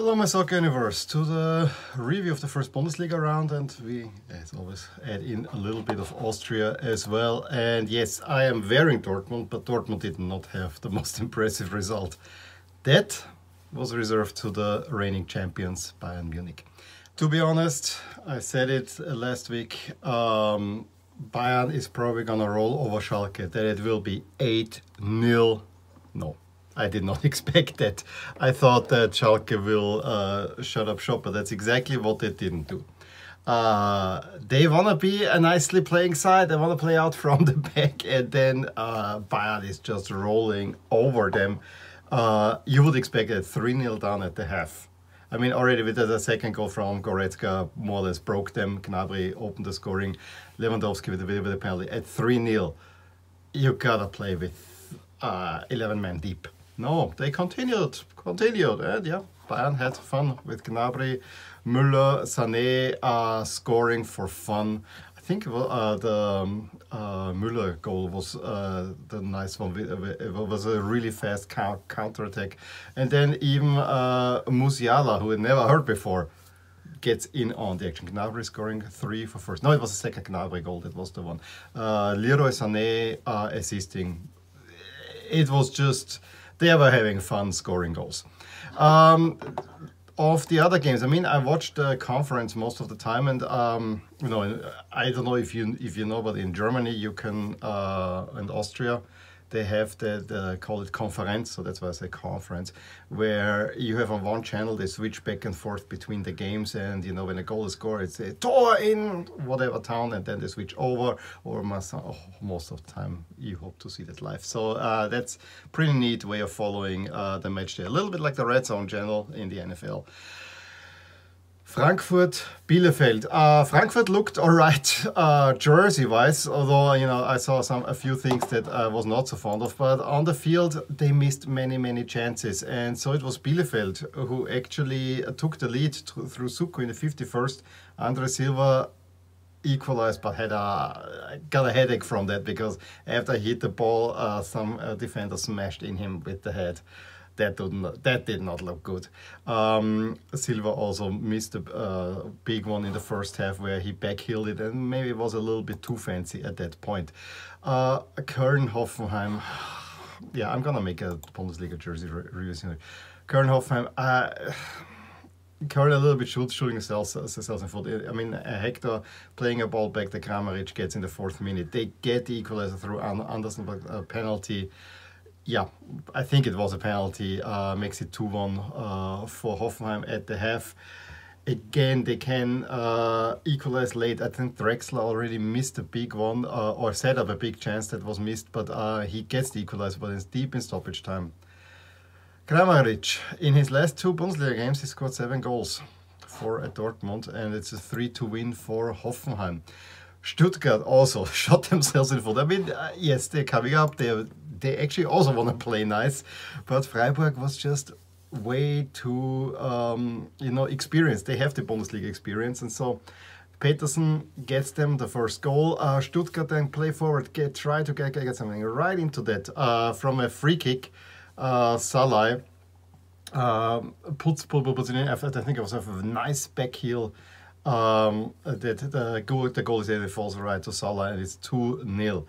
Hello, my soccer universe. To the review of the first Bundesliga round, and we, as always, add in a little bit of Austria as well. And yes, I am wearing Dortmund, but Dortmund did not have the most impressive result. That was reserved to the reigning champions, Bayern Munich. To be honest, I said it last week. Um, Bayern is probably gonna roll over Schalke. That it will be eight 0 No, I did not expect that. I thought that Schalke will uh, shut up shop, but that's exactly what they didn't do. Uh, they want to be a nicely playing side. They want to play out from the back, and then uh, Bayern is just rolling over them. Uh, you would expect a 3 0 down at the half. I mean, already with the second goal from Goretzka, more or less broke them. Gnabry opened the scoring. Lewandowski with a bit of a penalty. At 3 0, you gotta play with uh, 11 men deep. No, they continued, continued, and yeah, Bayern had fun with Gnabry, Müller, Sané uh, scoring for fun. I think uh, the um, uh, Müller goal was uh, the nice one. It was a really fast counter attack, and then even uh, Musiala, who had never heard before, gets in on the action. Gnabry scoring three for first. No, it was the second Gnabry goal. That was the one. Uh, Leroy Sané assisting. It was just they were having fun scoring goals. Um, of the other games, I mean, I watched the conference most of the time, and um, you know, I don't know if you if you know, but in Germany you can uh, and Austria they have the, call it conference, so that's why I say conference, where you have on one channel they switch back and forth between the games, and you know when a goal is scored, it's a tour in whatever town, and then they switch over. Or most, oh, most of the time, you hope to see that live. So uh, that's pretty neat way of following uh, the match there, a little bit like the Red Zone channel in the NFL. Frankfurt, Bielefeld. Uh, Frankfurt looked all right uh, jersey-wise, although you know I saw some a few things that I was not so fond of. But on the field, they missed many many chances, and so it was Bielefeld who actually took the lead through Soukou in the 51st. Andre Silva equalized, but had a got a headache from that because after he hit the ball, uh, some uh, defender smashed in him with the head that did not, that did not look good. Um, Silva also missed a uh, big one in the first half where he backheeled it and maybe it was a little bit too fancy at that point. Uh, Köln Hoffenheim, yeah, I'm gonna make a Bundesliga jersey review soon. Köln Hoffenheim, uh, a little bit shoot, shooting themselves, themselves in foot. I mean, Hector playing a ball back, the Kramaric gets in the fourth minute. They get the equalizer through Andersson, but a penalty yeah, I think it was a penalty. Uh, makes it 2 1 uh, for Hoffenheim at the half. Again, they can uh, equalize late. I think Drexler already missed a big one uh, or set up a big chance that was missed, but uh, he gets the equalizer, but it's deep in stoppage time. Kramaric, in his last two Bundesliga games, he scored seven goals for Dortmund, and it's a 3 2 win for Hoffenheim. Stuttgart also shot themselves in foot. I mean, uh, yes, they're coming up. They're they actually also want to play nice, but Freiburg was just way too um, you know experienced. They have the Bundesliga experience, and so Petersen gets them the first goal. Uh, Stuttgart then play forward, get try to get, get something right into that uh, from a free kick. Uh, Sallai uh, puts puts in. I think it was a nice back heel. Um, that the goal the goal is it falls right to Salah and it's two 0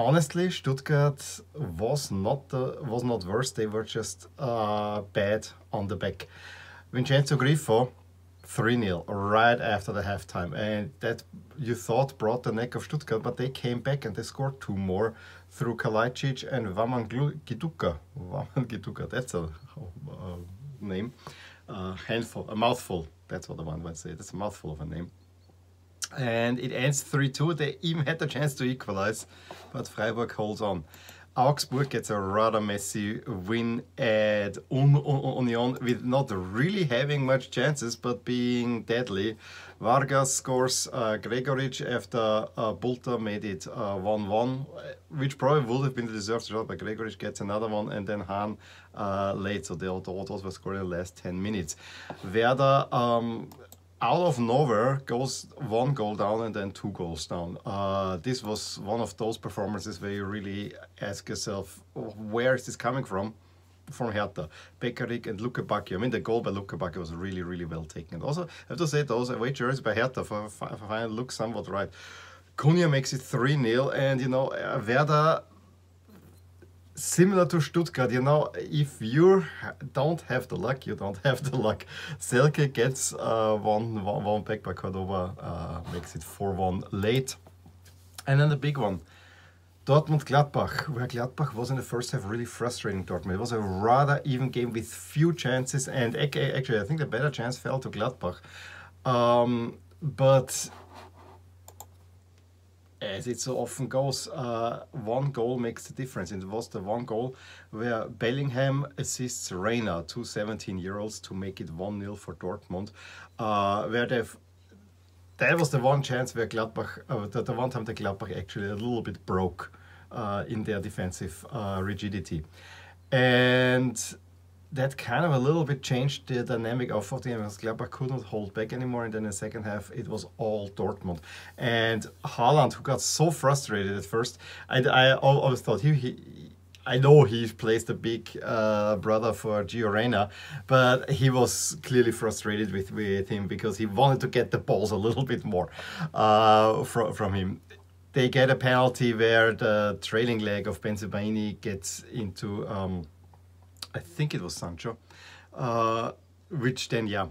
honestly, Stuttgart was not the, was not worse. They were just uh, bad on the back. Vincenzo Grifo, 3-0 right after the halftime. And that you thought brought the neck of Stuttgart, but they came back and they scored two more through Kalajdzic and Vaman Giduka. Vaman Giduka, that's a, a name. A handful, a mouthful. That's what the one would say. That's a mouthful of a name and it ends 3-2. They even had the chance to equalize, but Freiburg holds on. Augsburg gets a rather messy win at Union with not really having much chances but being deadly. Vargas scores uh, Gregoritsch after uh, Bulter made it 1-1, uh, which probably would have been the deserved result, but Gregoritsch gets another one and then Hahn uh, late, so the autos were scored in the last 10 minutes. Werder um, out of nowhere goes one goal down and then two goals down. Uh, this was one of those performances where you really ask yourself, where is this coming from? from Hertha, Pekarik and Luka Bacchio. I mean, the goal by Luka Bacchio was really, really well taken. And also, I have to say, those away jerseys by Hertha for, for, for look somewhat right. Cunha makes it 3 0, and you know, uh, Werder similar to Stuttgart, you know, if you don't have the luck, you don't have the luck. Selke gets uh, one, one, one back by Cordoba, uh, makes it 4 1 late. And then the big one, Dortmund Gladbach, where Gladbach was in the first half really frustrating Dortmund. It was a rather even game with few chances, and actually, I think the better chance fell to Gladbach. Um, but as it so often goes, uh, one goal makes the difference. It was the one goal where Bellingham assists Reyna, two 17 year olds, to make it 1 0 for Dortmund. Uh, where they've that was the one chance where Gladbach, uh, the, the, one time the Gladbach actually a little bit broke uh, in their defensive uh, rigidity. And that kind of a little bit changed the dynamic of because Gladbach could not hold back anymore. And then in the second half, it was all Dortmund. And Haaland, who got so frustrated at first, I, I always thought he, he I know he plays the big uh, brother for Gio Reyna, but he was clearly frustrated with, with him because he wanted to get the balls a little bit more uh, from, from him. They get a penalty where the trailing leg of Bensebaini gets into um, I think it was Sancho, uh, which then, yeah,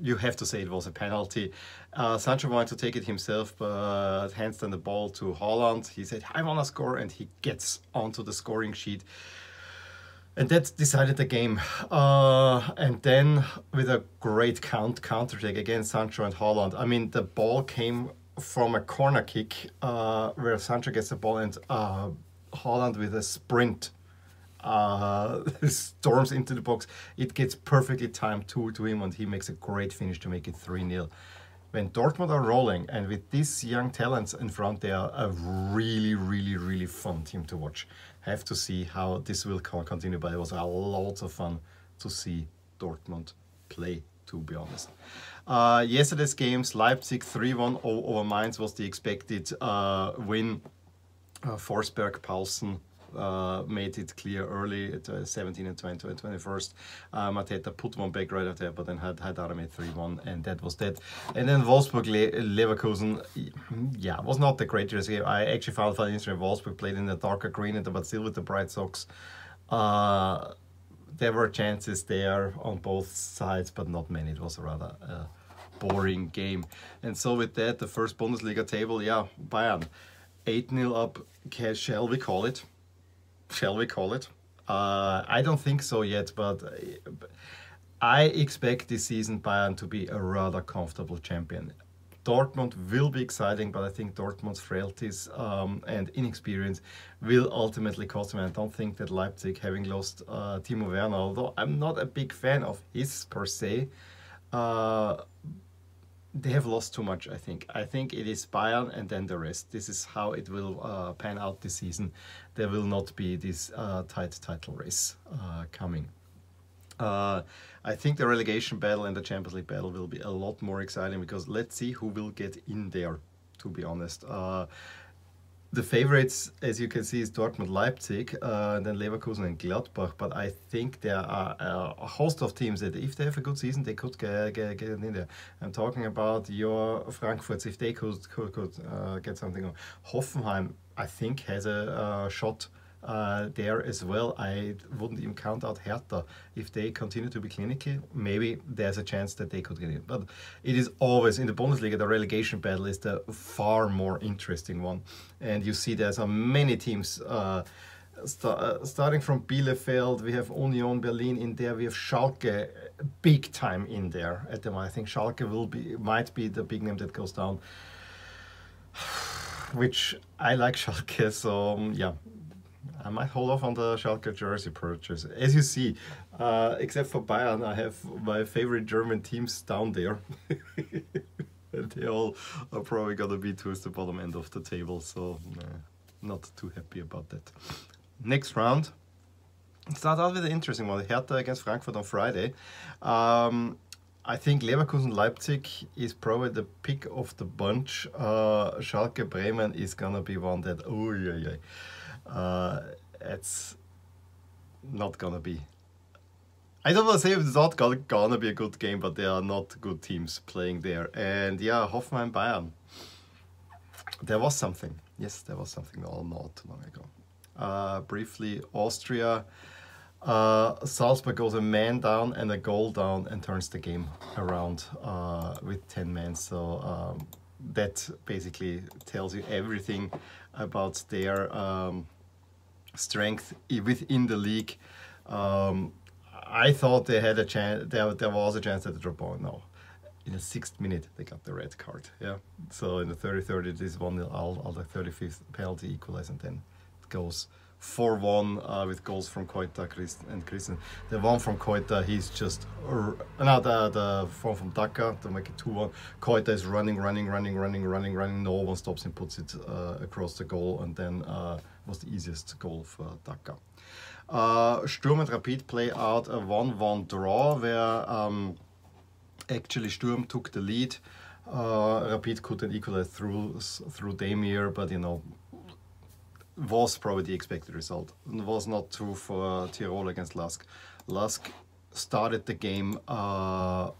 you have to say it was a penalty. Uh, Sancho wanted to take it himself, but hands then the ball to Haaland. He said, I want to score, and he gets onto the scoring sheet. And that decided the game. Uh, and then with a great count counter attack against Sancho and Haaland. I mean, the ball came from a corner kick uh, where Sancho gets the ball and uh, Haaland with a sprint uh, storms into the box. It gets perfectly timed to, to him and he makes a great finish to make it 3-0. When Dortmund are rolling and with these young talents in front, they are a really, really, really fun team to watch. Have to see how this will continue, but it was a lot of fun to see Dortmund play, to be honest. Uh, yesterday's games, Leipzig 3-1 over Mainz was the expected uh, win. Uh, Forsberg, Poulsen, uh, made it clear early at uh, 17 and 20 and 21st. Uh, Mateta put one back right after, but then had had made 3-1 and that was that. And then Wolfsburg Le Leverkusen, yeah, was not the greatest game. I actually found it interesting. Wolfsburg played in the darker green, but still with the bright socks. Uh, there were chances there on both sides, but not many. It was a rather uh, boring game. And so with that, the first Bundesliga table, yeah, Bayern. 8-0 up, shall we call it? Shall we call it? Uh, I don't think so yet, but I expect this season Bayern to be a rather comfortable champion. Dortmund will be exciting, but I think Dortmund's frailties um, and inexperience will ultimately cost them. I don't think that Leipzig, having lost uh, Timo Werner, although I'm not a big fan of his per se, uh, they have lost too much, I think. I think it is Bayern and then the rest. This is how it will uh, pan out this season. There will not be this uh, tight title race uh, coming. Uh, I think the relegation battle and the Champions League battle will be a lot more exciting because let's see who will get in there, to be honest. Uh, the favorites, as you can see, is Dortmund, Leipzig, uh, and then Leverkusen and Gladbach. But I think there are uh, a host of teams that, if they have a good season, they could get, get, get in there. I'm talking about your Frankfurts, if they could could, could uh, get something on. Hoffenheim, I think, has a, a shot uh, there as well. I wouldn't even count out Hertha. If they continue to be clinical, maybe there's a chance that they could get in. But it is always in the Bundesliga, the relegation battle is the far more interesting one. And you see there's many teams. Uh, uh, starting from Bielefeld, we have Union Berlin in there, we have Schalke big time in there at the moment. I think Schalke will be might be the big name that goes down which I like Schalke, so um, yeah, I might hold off on the Schalke jersey purchase. As you see, uh, except for Bayern, I have my favorite German teams down there. and they all are probably going to be towards the bottom end of the table, so uh, not too happy about that. Next round. Start out with an interesting one. Hertha against Frankfurt on Friday. Um, I think Leverkusen Leipzig is probably the pick of the bunch. Uh, Schalke Bremen is gonna be one that oh yeah yeah uh, it's not gonna be. I don't want to say it's not gonna, be a good game, but there are not good teams playing there. And yeah, Hoffenheim Bayern. There was something. Yes, there was something all not too long ago. Uh, briefly, Austria. Uh, Salzburg goes a man down and a goal down and turns the game around uh, with 10 men. So um, that basically tells you everything about their um, strength within the league. Um, I thought they had a chance. There, there was a chance at the drop point. No, in the sixth minute they got the red card. Yeah. So in the 33rd it is one nil. All, all the 35th penalty equalize and then it goes 4-1 uh, with goals from Koita Christ and Christen. The one from Koita, he's just uh, no the the one from Daka to make it 2-1. Koita is running, running, running, running, running, running. No one stops him, puts it uh, across the goal, and then uh, was the easiest goal for Daka. Uh, Sturm and Rapid play out a 1-1 draw where um, actually Sturm took the lead. Uh, Rapid couldn't equalize through through Demir, but you know was probably the expected result. It was not true for Tirol against Lask. Lask started the game uh,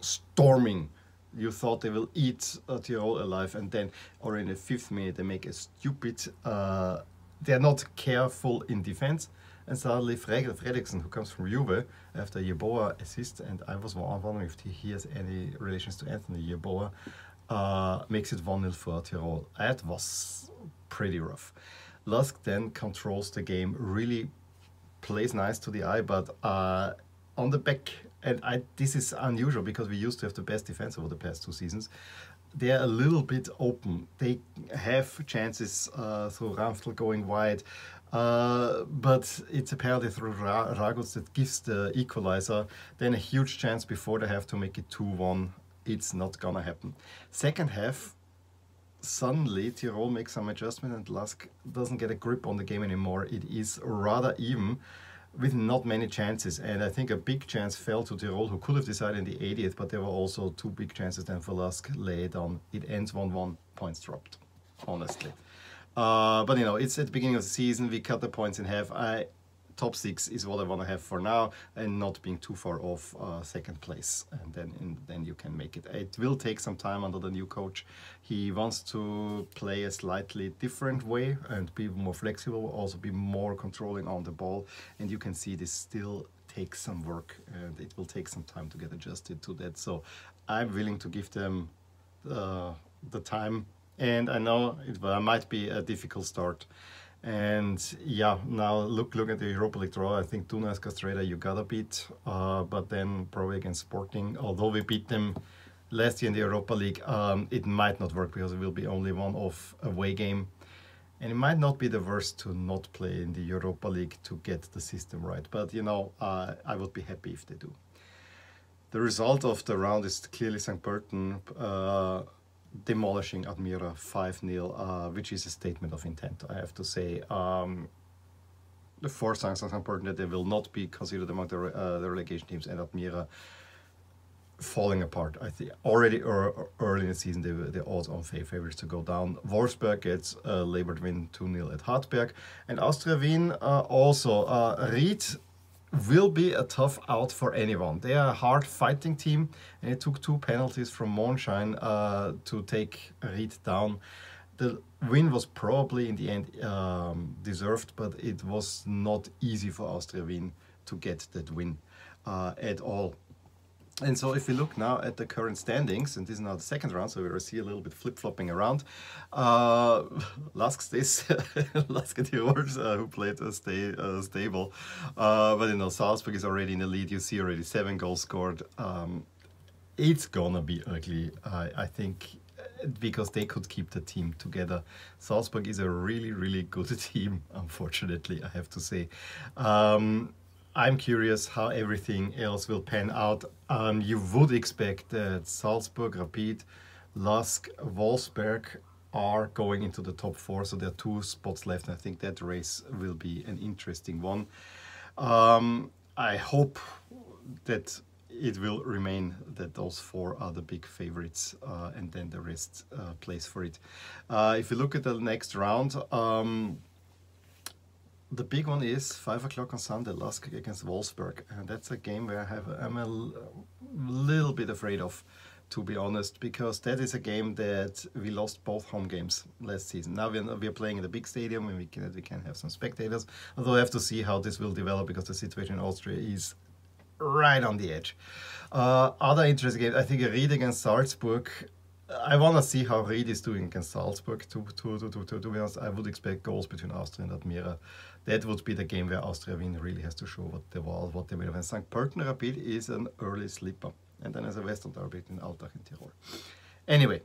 storming. You thought they will eat uh, Tirol alive, and then, or in the fifth minute, they make a stupid. Uh, they're not careful in defense, and suddenly Fred Fredriksson, who comes from Juve, after Yeboah assists and I was wondering if he has any relations to Anthony Yeboah, uh, makes it 1 0 for Tirol. That was pretty rough. Lask then controls the game, really plays nice to the eye, but uh, on the back, and I, this is unusual because we used to have the best defense over the past two seasons. They're a little bit open. They have chances uh, through Ramftl going wide, uh, but it's apparently through Ra Raguz that gives the equalizer. Then a huge chance before they have to make it 2-1. It's not gonna happen. Second half, suddenly Tirol makes some adjustment and Lask doesn't get a grip on the game anymore. It is rather even with not many chances. And I think a big chance fell to Tirol, who could have decided in the 80th, but there were also two big chances then for Lask lay on. It ends 1-1, points dropped, honestly. Uh, but you know, it's at the beginning of the season, we cut the points in half. I top six is what I want to have for now and not being too far off uh, second place and then in, then you can make it. It will take some time under the new coach. He wants to play a slightly different way and be more flexible, also be more controlling on the ball and you can see this still takes some work and it will take some time to get adjusted to that. So I'm willing to give them uh, the time and I know it might be a difficult start and yeah, now look look at the Europa League draw. I think Dunajská Streda you gotta beat, uh, but then probably against Sporting. Although we beat them last year in the Europa League, um, it might not work because it will be only one off away game, and it might not be the worst to not play in the Europa League to get the system right. But you know, uh, I would be happy if they do. The result of the round is clearly St. Pölten. Uh, demolishing Admira 5-0, uh, which is a statement of intent, I have to say. Um, the four signs are important that they will not be considered among the, uh, the relegation teams and Admira falling apart. I think already or, early in the season they were the odds on favorites to go down. Wolfsberg gets a labored win 2-0 at Hartberg and Austria Wien uh, also. Uh, Ried will be a tough out for anyone. They are a hard fighting team and it took two penalties from Monschein uh, to take Ried down. The win was probably in the end um, deserved, but it was not easy for Austria Wien to get that win uh, at all. And so if we look now at the current standings, and this is now the second round, so we see a little bit flip-flopping around. Uh, Lask stays, Lask and Tirol, uh, who played uh, stay uh, stable. Uh, but you know, Salzburg is already in the lead. You see already seven goals scored. Um, it's gonna be ugly, I think, because they could keep the team together. Salzburg is a really, really good team, unfortunately, I have to say. Um, I'm curious how everything else will pan out. Um, you would expect that Salzburg, Rapid, Lask, Wolfsberg are going into the top four, so there are two spots left. I think that race will be an interesting one. Um, I hope that it will remain that those four are the big favorites uh, and then the rest uh, plays for it. Uh, if you look at the next round, um, the big one is five o'clock on Sunday, Lask against Wolfsberg, and that's a game where I have I'm a little bit afraid of, to be honest, because that is a game that we lost both home games last season. Now we're, we're playing in a big stadium, and we can we can have some spectators. Although I have to see how this will develop because the situation in Austria is right on the edge. Uh, other interesting games, I think Ried against Salzburg. I want to see how Ried is doing against Salzburg. To, to, to, to, to be honest, I would expect goals between Austria and Admira. That would be the game where Austria Wien really has to show what they were, what they will. And St. Pölten Rapid is an early sleeper. And then there's a Western Derby in Altach in Tirol. Anyway,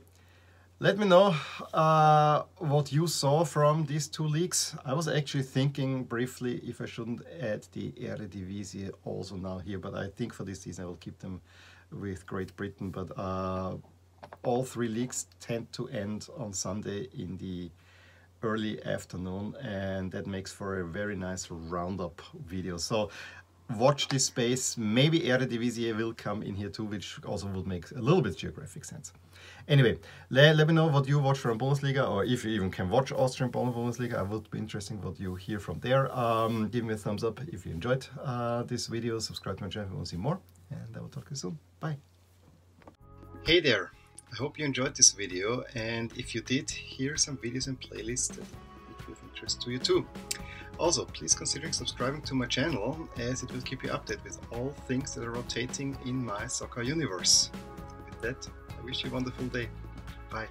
let me know uh, what you saw from these two leagues. I was actually thinking briefly if I shouldn't add the Eredivisie also now here, but I think for this season I will keep them with Great Britain. But uh, all three leagues tend to end on Sunday in the early afternoon, and that makes for a very nice roundup video. So watch this space. Maybe Eredivisie will come in here too, which also would make a little bit geographic sense. Anyway, let, let me know what you watch from Bundesliga, or if you even can watch Austrian Bundesliga. I would be interesting what you hear from there. Um, give me a thumbs up if you enjoyed uh, this video. Subscribe to my channel if you want to see more, and I will talk to you soon. Bye. Hey there. I hope you enjoyed this video, and if you did, here are some videos and playlists that would be of interest to you too. Also, please consider subscribing to my channel as it will keep you updated with all things that are rotating in my soccer universe. With that, I wish you a wonderful day. Bye.